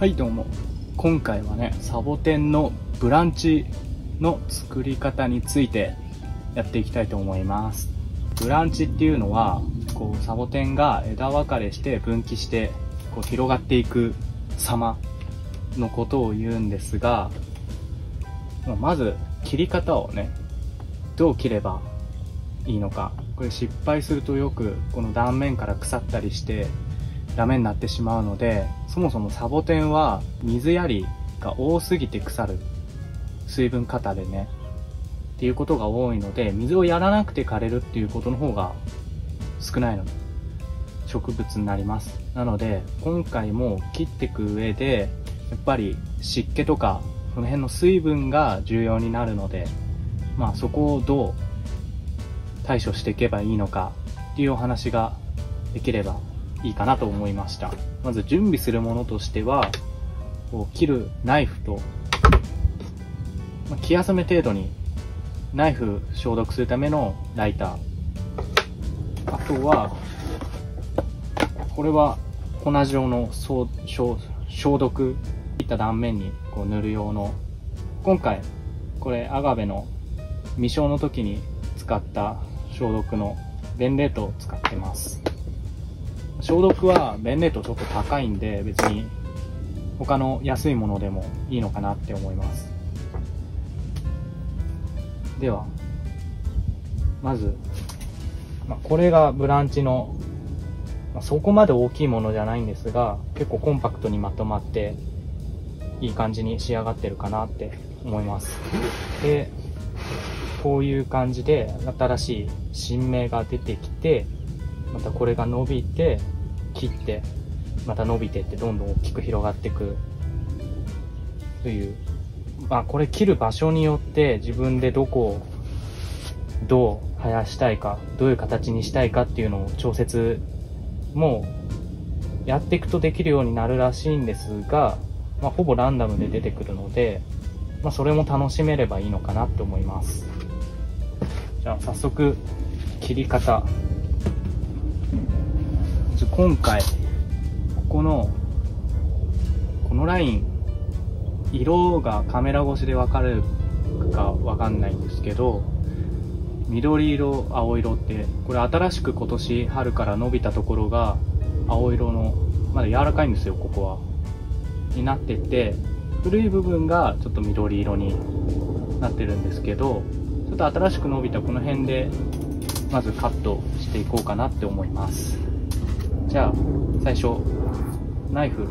はいどうも。今回はねサボテンのブランチの作り方についてやっていきたいと思います。ブランチっていうのはこうサボテンが枝分かれして分岐してこう広がっていく様のことを言うんですがまず切り方をねどう切ればいいのか。これ失敗するとよくこの断面から腐ったりしてダメになってしまうのでそもそもサボテンは水やりが多すぎて腐る。水分過多でね。っていうことが多いので水をやらなくて枯れるっていうことの方が少ないの植物になります。なので今回も切っていく上でやっぱり湿気とかその辺の水分が重要になるのでまあそこをどう対処していけばいいのかっていうお話ができればいいかなと思いました。まず準備するものとしてはこう切るナイフと、ま、気休め程度にナイフ消毒するためのライター。あとはこれは粉状の消毒いった断面にこう塗る用の。今回これアガベの未消の時に使った消毒のベンレートを使ってます。消毒はベンレートちょっと高いんで別に他の安いものでもいいのかなって思います。ではまず、まあ、これがブランチの、まあ、そこまで大きいものじゃないんですが結構コンパクトにまとまっていい感じに仕上がってるかなって思います。でこういう感じで新しい新芽が出てきてまたこれが伸びて切ってまた伸びてってどんどん大きく広がっていくという。まあこれ切る場所によって自分でどこをどう生やしたいかどういう形にしたいかっていうのを調節もやっていくとできるようになるらしいんですが、まあ、ほぼランダムで出てくるので、まあ、それも楽しめればいいのかなって思います。じゃあ早速切り方。今回ここのこのライン色がカメラ越しでわかるかわかんないんですけど緑色青色ってこれ新しく今年春から伸びたところが青色のまだ柔らかいんですよここは。になってて古い部分がちょっと緑色になってるんですけどちょっと新しく伸びたこの辺でまずカットしていこうかなって思います。じゃあ最初ナイフ。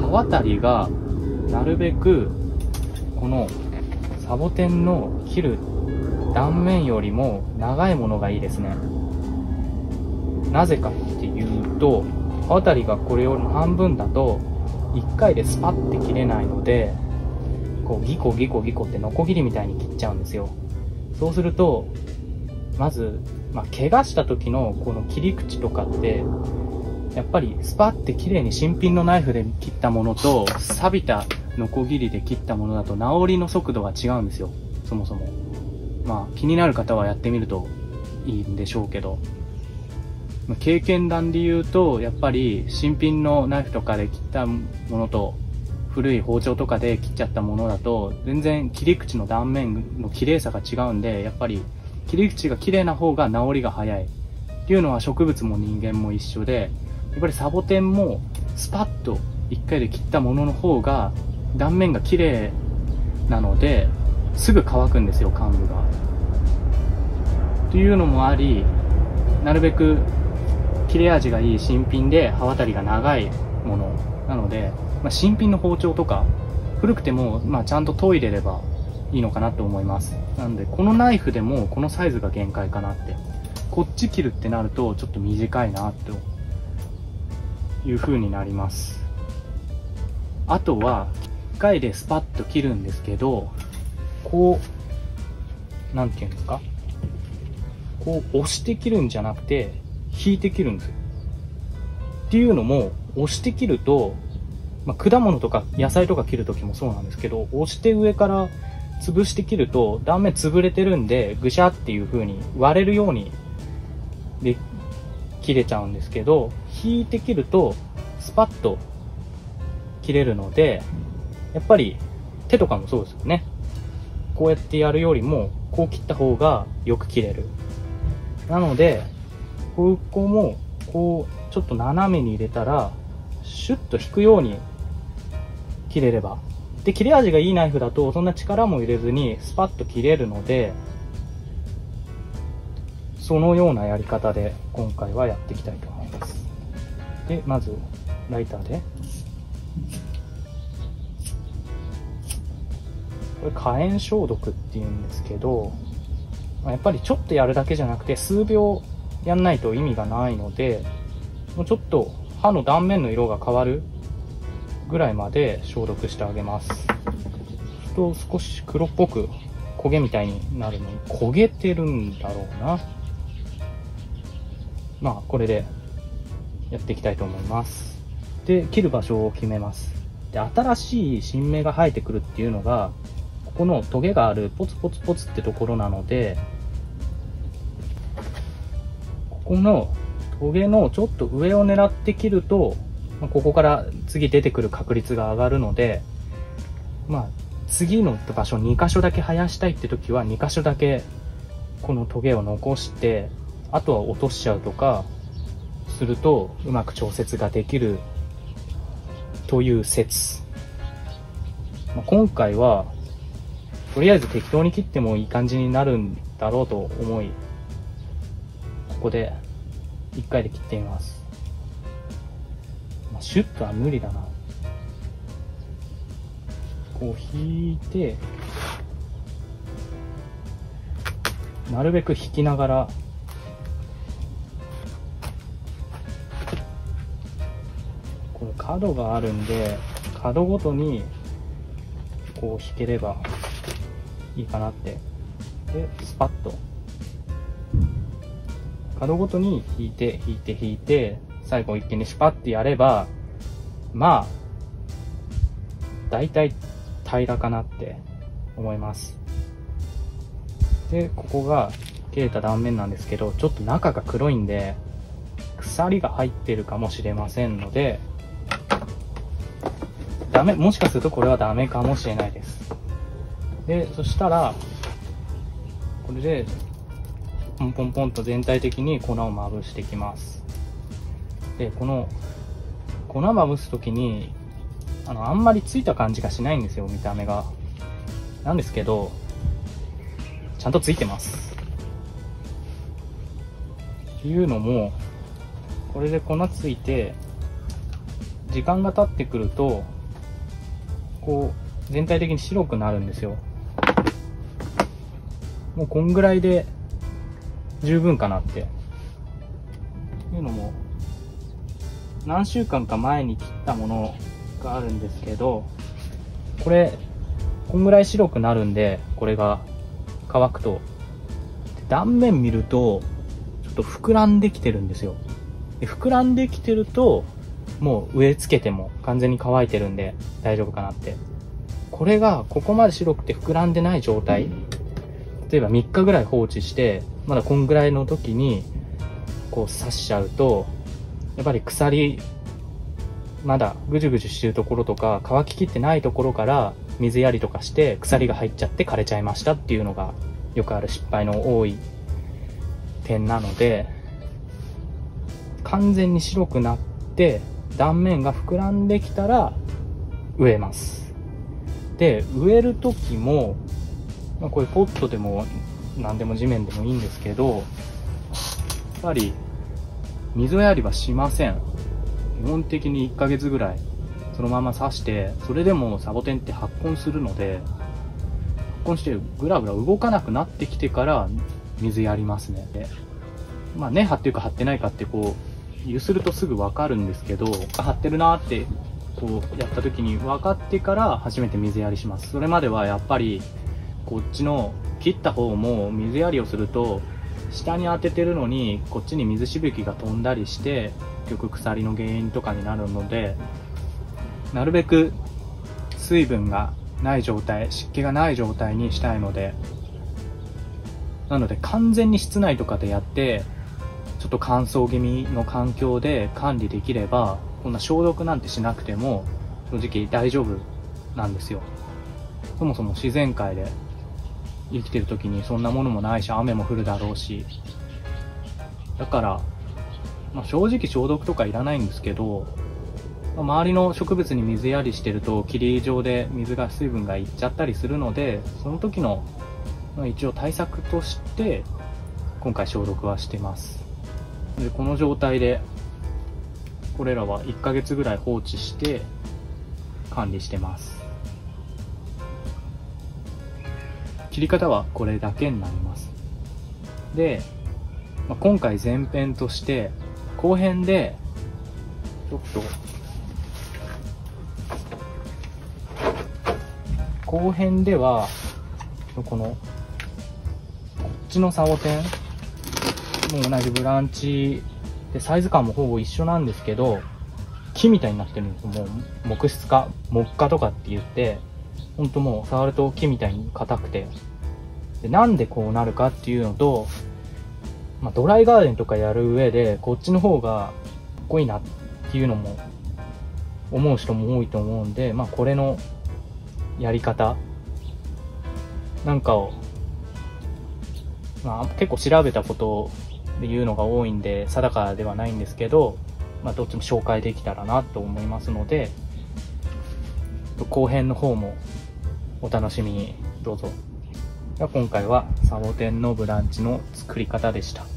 刃渡りがなるべくこのサボテンの切る断面よりも長いものがいいですね。なぜかっていうと刃渡りがこれより半分だと1回でスパッて切れないのでこうギコギコギコってノコギリみたいに切っちゃうんですよ。そうするとまず、まあ、怪我した時のこの切り口とかってやっぱりスパッて綺麗に新品のナイフで切ったものと錆びたノコギリで切ったものだと治りの速度が違うんですよ。そもそも。まあ気になる方はやってみるといいんでしょうけど。経験談で言うとやっぱり新品のナイフとかで切ったものと古い包丁とかで切っちゃったものだと全然切り口の断面の綺麗さが違うんでやっぱり切り口が綺麗な方が治りが早い。っていうのは植物も人間も一緒でっぱりサボテンもスパッと1回で切ったものの方が断面が綺麗なのですぐ乾くんですよ幹部が。というのもありなるべく切れ味がいい新品で刃渡りが長いもの。なので、まあ、新品の包丁とか古くても、まあ、ちゃんと研いでればいいのかなと思います。なのでこのナイフでもこのサイズが限界かなって。こっち切るってなるとちょっと短いなっていう風になります。あとは1回でスパッと切るんですけどこう何て言うんですか？こう押して切るんじゃなくて引いて切るんですよ。っていうのも押して切ると、まあ、果物とか野菜とか切る時もそうなんですけど押して上から潰して切ると断面潰れてるんでぐしゃっていう風に割れるように切れちゃうんですけど引いて切るとスパッと切れるのでやっぱり手とかもそうですよね。こうやってやるよりもこう切った方がよく切れる。なのでここもこうちょっと斜めに入れたらシュッと引くように切れれば。で切れ味がいいナイフだとそんな力も入れずにスパッと切れるのでそのようなやり方で今回はやっていきたいと思います。でまずライターで。これ火炎消毒っていうんですけどやっぱりちょっとやるだけじゃなくて数秒やんないと意味がないのでもうちょっと刃の断面の色が変わるぐらいまで消毒してあげます。と少し黒っぽく焦げみたいになるのに焦げてるんだろうな。まあこれでやっていきたいと思います。で切る場所を決めます。で新しい新芽が生えてくるっていうのがここのトゲがあるポツポツポツってところなのでここのトゲのちょっと上を狙って切ると、まあ、ここから次出てくる確率が上がるので、まあ、次の場所2箇所だけ生やしたいって時は2箇所だけこのトゲを残してあとは落としちゃうとかするとうまく調節ができるという説、まあ、今回はとりあえず適当に切ってもいい感じになるんだろうと思いここで1回で切ってみます。まあ、シュッとは無理だな。こう引いて、なるべく引きながら、これ角があるんで、角ごとにこう引ければいいかなって。で、スパッと角ごとに引いて、引いて、引いて、最後一気にシュパッてやれば、まあ、大体平らかなって思います。で、ここが切れた断面なんですけど、ちょっと中が黒いんで、鎖が入ってるかもしれませんので、ダメ、もしかするとこれはダメかもしれないです。で、そしたら、これでポンポンポンと全体的に粉をまぶしていきます。でこの粉まぶす時にあのあんまりついた感じがしないんですよ見た目が。なんですけどちゃんとついてます。っていうのもこれで粉ついて時間が経ってくるとこう全体的に白くなるんですよ。もうこんぐらいで十分かなって。いうのも何週間か前に切ったものがあるんですけどこれこんぐらい白くなるんでこれが乾くと。断面見るとちょっと膨らんできてるんですよ。で膨らんできてるともう植え付けても完全に乾いてるんで大丈夫かなって。これがここまで白くて膨らんでない状態。例えば3日ぐらい放置してまだこんぐらいの時にこう刺しちゃうとやっぱり鎖まだぐじゅぐじゅしてるところとか乾ききってないところから水やりとかして鎖が入っちゃって枯れちゃいましたっていうのがよくある失敗の多い点なので完全に白くなって断面が膨らんできたら植えますで植える時も、まあ、これポットでも何でも地面でもいいんですけど、やっぱり水やりはしません。基本的に1ヶ月ぐらいそのまま刺して、それでもサボテンって発根するので、発根してぐらぐら動かなくなってきてから水やりますね。でまあ根張ってるか張ってないかってこう、揺するとすぐわかるんですけど、張ってるなってこうやった時に分かってから初めて水やりします。それまではやっぱりこっちの切った方も水やりをすると下に当ててるのにこっちに水しぶきが飛んだりして結局鎖の原因とかになるのでなるべく水分がない状態湿気がない状態にしたいのでなので完全に室内とかでやってょっと乾燥気味の環境で管理できればこんな消毒なんてしなくても正直大丈夫なんですよ。そもそも自然界で生きてる時にそんなものもないし、雨も降るだろうし。だから、まあ、正直消毒とかいらないんですけど、周りの植物に水やりしてると霧状で水が水分がいっちゃったりするので、その時の、ま、一応対策として今回消毒はしてます。で、この状態でこれらは1ヶ月ぐらい放置して管理してます。切り方はこれだけになります。で、まあ、今回前編として後編でちょっと後編ではこのこっちのサボテン同じブランチで、サイズ感もほぼ一緒なんですけど、木みたいになってるんです。もう、木質化、木化とかって言って、ほんともう触ると木みたいに硬くて。で、なんでこうなるかっていうのと、まあ、ドライガーデンとかやる上で、こっちの方がかっこいいなっていうのも、思う人も多いと思うんで、まあ、これのやり方なんかを、まあ、結構調べたことていうのが多いんで定かではないんですけど、まあ、どっちも紹介できたらなと思いますので後編の方もお楽しみにどうぞ。今回はサボテンのブランチの作り方でした。